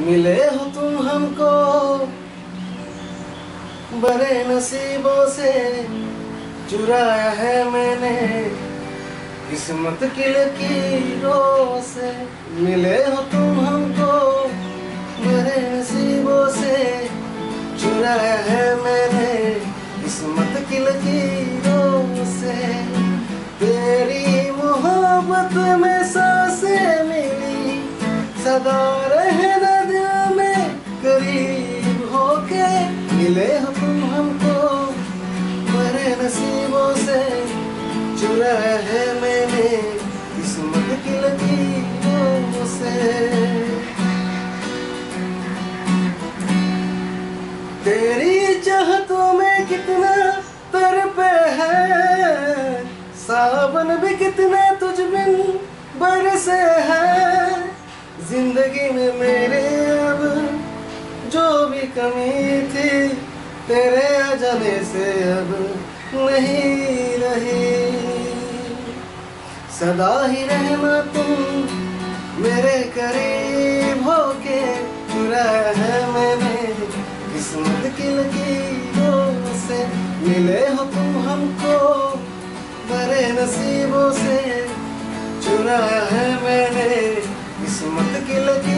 मिले हो तुम हमको बड़े नसीबों से। चुराया है मैंने किस्मत की लकीरों से। मिले हो तुम हमको बड़े नसीबों से। चुराया है मैंने किस्मत की लकीरों से। तेरी मोहब्बत में साँसें मिली। सदा रहना मिले हो तुम हमको, बड़े नसीबों से चुराया है मैंने किस्मत की लकीरों से। तेरी चाहतों में कितना तरपे है, सावन भी कितने तुझ बिन बरसे है। ज़िंदगी में मेरे जो भी कमी थी, तेरे आ से अब नहीं रही। सदा ही रहना तुम मेरे करीब होके के मैंने किस्मत की लकीरों से मिले हो तुम हमको, बड़े नसीबों से चुरा है मैंने किस्मत की लकी